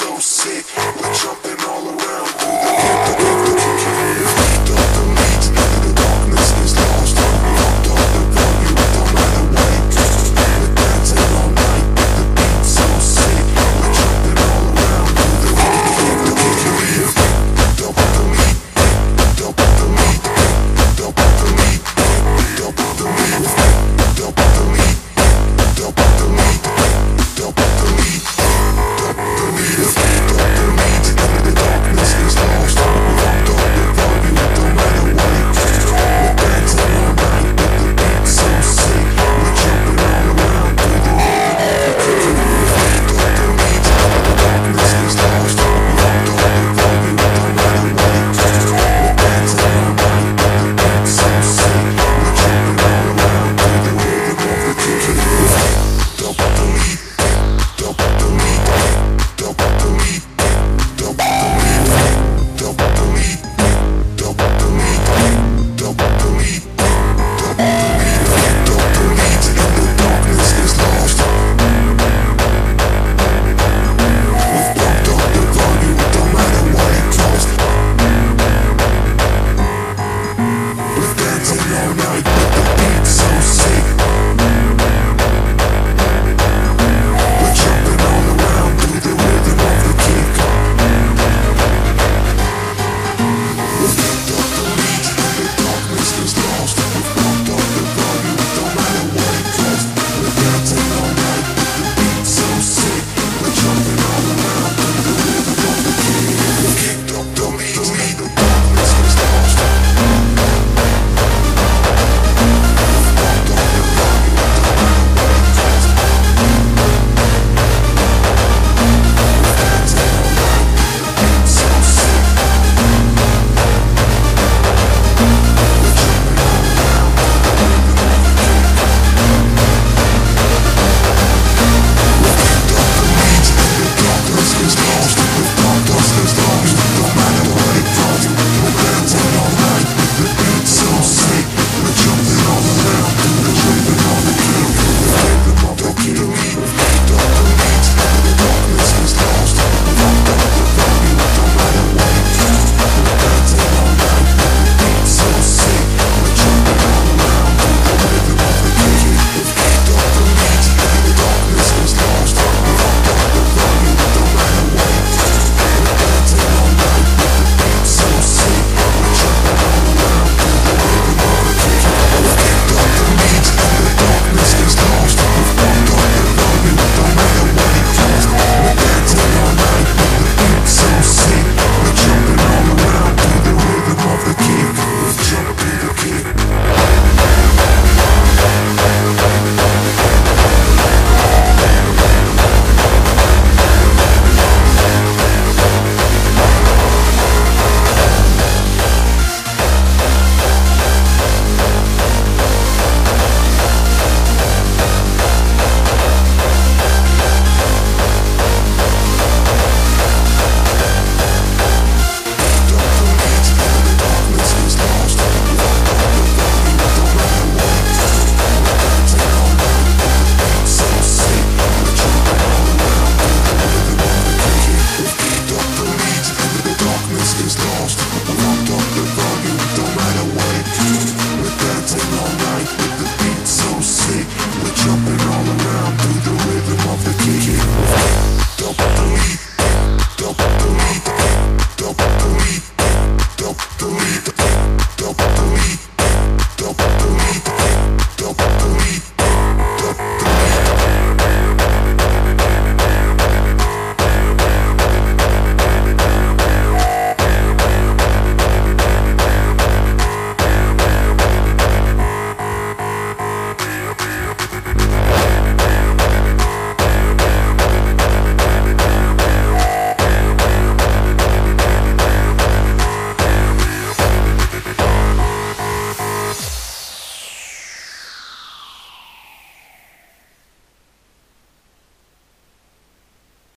so sick. tonight